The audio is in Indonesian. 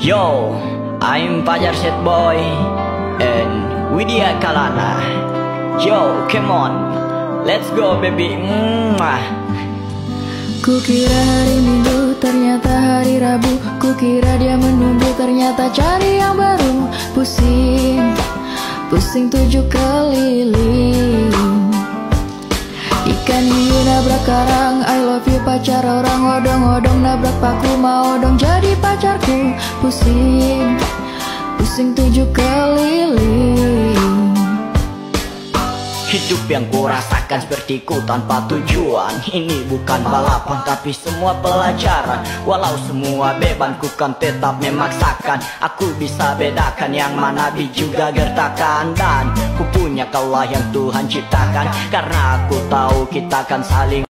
Yo, I'm Fajar Set Boy and Widya Kalana. Yo, come on, let's go baby. Mwah. Kukira hari Minggu ternyata hari Rabu Kukira dia menunggu ternyata cari yang baru Pusing, pusing tujuh keliling Ikan hiu nabrak karang pacar orang odong-odong Nabrak paku mau dong jadi pacarku Pusing, pusing tujuh keliling. Hidup yang kurasakan seperti ku tanpa tujuan Ini bukan balapan tapi semua pelajaran. Walau semua beban ku kan tetap memaksakan. Aku bisa bedakan yang mana bi juga gertakan. Dan ku punya kaulah yang Tuhan ciptakan Karena aku tahu kita kan saling